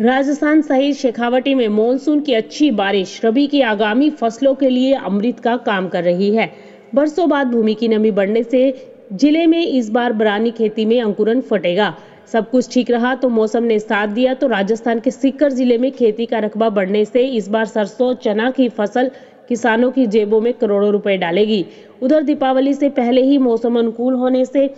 राजस्थान सहित शेखावटी में मानसून की अच्छी बारिश रबी की आगामी फ़सलों के लिए अमृत का काम कर रही है। बरसों बाद भूमि की नमी बढ़ने से ज़िले में इस बार बरानी खेती में अंकुरन फटेगा। सब कुछ ठीक रहा तो मौसम ने साथ दिया तो राजस्थान के सीकर ज़िले में खेती का रकबा बढ़ने से इस बार सरसों, चना की फ़सल किसानों की जेबों में करोड़ों रुपए डालेगी। उधर दीपावली से पहले ही मौसम अनुकूल होने से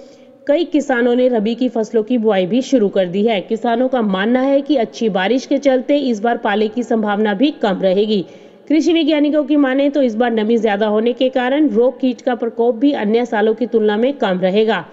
कई किसानों ने रबी की फ़सलों की बुआई भी शुरू कर दी है। किसानों का मानना है कि अच्छी बारिश के चलते इस बार पाले की संभावना भी कम रहेगी। कृषि वैज्ञानिकों की माने तो इस बार नमी ज़्यादा होने के कारण रोग कीट का प्रकोप भी अन्य सालों की तुलना में कम रहेगा।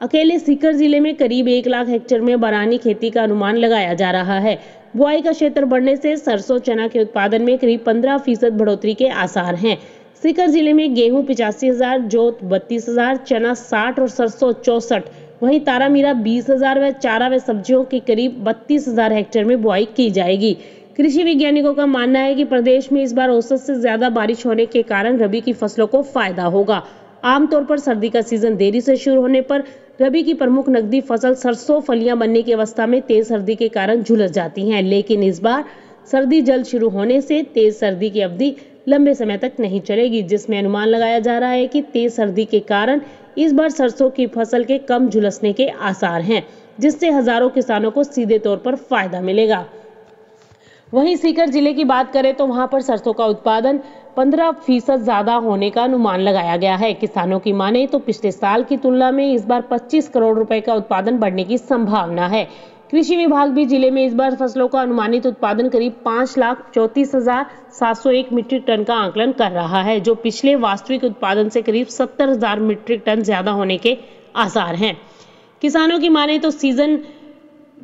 अकेले सीकर ज़िले में करीब एक लाख हेक्टेयर में बरानी खेती का अनुमान लगाया जा रहा है। बुआई का क्षेत्र बढ़ने से सरसों चना के उत्पादन में करीब पंद्रह फ़ीसद बढ़ोतरी के आसार हैं। सीकर ज़िले में गेहूँ पिचासी हज़ार, जोत बत्तीस हज़ार, चना साठ और सरसों चौसठ। वहीं तारामीरा बीस हज़ार व चारा व सब्जियों के करीब बत्तीस हज़ार हेक्टेयर में बुआई की जाएगी। कृषि वैज्ञानिकों का मानना है कि प्रदेश में इस बार औसत से ज़्यादा बारिश होने के कारण रबी की फ़सलों को फ़ायदा होगा। आमतौर पर सर्दी का सीज़न देरी से शुरू होने पर रबी की प्रमुख नकदी फ़सल सरसों फलियाँ बनने की अवस्था में तेज सर्दी के कारण झुलस जाती हैं, लेकिन इस बार सर्दी जल्द शुरू होने से तेज सर्दी की अवधि लंबे समय तक नहीं चलेगी, जिसमें अनुमान लगाया जा रहा है कि तेज सर्दी के कारण इस बार सरसों की फ़सल के कम झुलसने के आसार हैं, जिससे हज़ारों किसानों को सीधे तौर पर फ़ायदा मिलेगा। वहीं सीकर ज़िले की बात करें तो वहाँ पर सरसों का उत्पादन 15 फ़ीसद ज़्यादा होने का अनुमान लगाया गया है। किसानों की माने तो पिछले साल की तुलना में इस बार 25 करोड़ रुपए का उत्पादन बढ़ने की संभावना है। कृषि विभाग भी ज़िले में इस बार फ़सलों का अनुमानित उत्पादन करीब पाँच लाख चौतीस हज़ार सात सौ एक मीट्रिक टन का आकलन कर रहा है, जो पिछले वास्तविक उत्पादन से करीब सत्तर हज़ार मीट्रिक टन ज़्यादा होने के आसार हैं। किसानों की माने तो सीज़न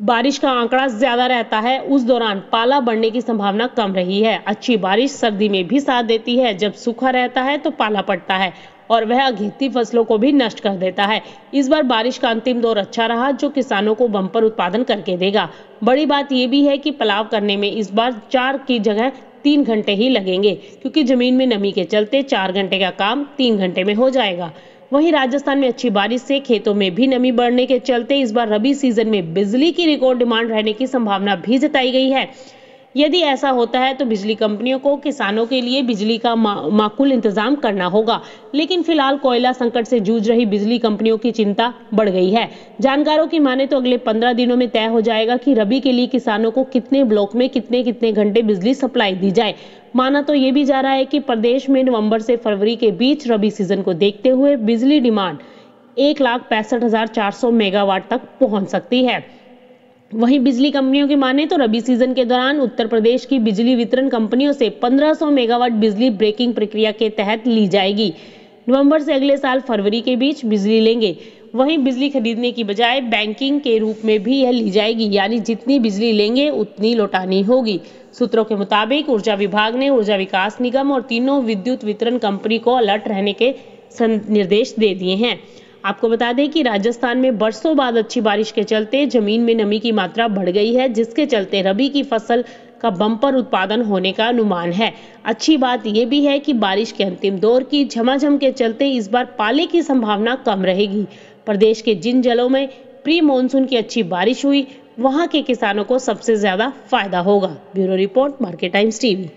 बारिश का आंकड़ा ज़्यादा रहता है, उस दौरान पाला बढ़ने की संभावना कम रही है। अच्छी बारिश सर्दी में भी साथ देती है, जब सूखा रहता है तो पाला पड़ता है। और वह अघेती फ़सलों को भी नष्ट कर देता है। इस बार बारिश का अंतिम दौर अच्छा रहा, जो किसानों को बम्पर उत्पादन करके देगा। बड़ी बात यह भी है कि पलाव करने में इस बार चार की जगह तीन घंटे ही लगेंगे, क्योंकि ज़मीन में नमी के चलते चार घंटे का काम तीन घंटे में हो जाएगा। वहीं राजस्थान में अच्छी बारिश से खेतों में भी नमी बढ़ने के चलते इस बार रबी सीज़न में बिजली की रिकॉर्ड डिमांड रहने की संभावना भी जताई गई है। यदि ऐसा होता है तो बिजली कंपनियों को किसानों के लिए बिजली का मा, माकूल इंतज़ाम करना होगा। लेकिन फ़िलहाल कोयला संकट से जूझ रही बिजली कंपनियों की चिंता बढ़ गई है। जानकारों की माने तो अगले पंद्रह दिनों में तय हो जाएगा कि रबी के लिए किसानों को कितने ब्लॉक में कितने कितने घंटे बिजली सप्लाई दी जाए। माना तो ये भी जा रहा है कि प्रदेश में नवंबर से फरवरी के बीच रबी सीज़न को देखते हुए बिजली डिमांड एक लाख पैंसठ हज़ार चार सौ मेगावाट तक पहुँच सकती है। वहीं बिजली कंपनियों की माने तो रबी सीज़न के दौरान उत्तर प्रदेश की बिजली वितरण कंपनियों से 1500 मेगावाट बिजली ब्रेकिंग प्रक्रिया के तहत ली जाएगी। नवंबर से अगले साल फरवरी के बीच बिजली लेंगे। वहीं बिजली खरीदने की बजाय बैंकिंग के रूप में भी यह ली जाएगी, यानी जितनी बिजली लेंगे, उतनी लौटानी होगी। सूत्रों के मुताबिक ऊर्जा विभाग ने ऊर्जा विकास निगम और तीनों विद्युत वितरण कंपनी को अलर्ट रहने के निर्देश दे दिए हैं। आपको बता दें कि राजस्थान में बरसों बाद अच्छी बारिश के चलते ज़मीन में नमी की मात्रा बढ़ गई है, जिसके चलते रबी की फ़सल का बम्पर उत्पादन होने का अनुमान है। अच्छी बात यह भी है कि बारिश के अंतिम दौर की झमाझम के चलते इस बार पाले की संभावना कम रहेगी। प्रदेश के जिन जलों में प्री मानसून की अच्छी बारिश हुई, वहाँ के किसानों को सबसे ज़्यादा फ़ायदा होगा। Bureau report, Market Times TV.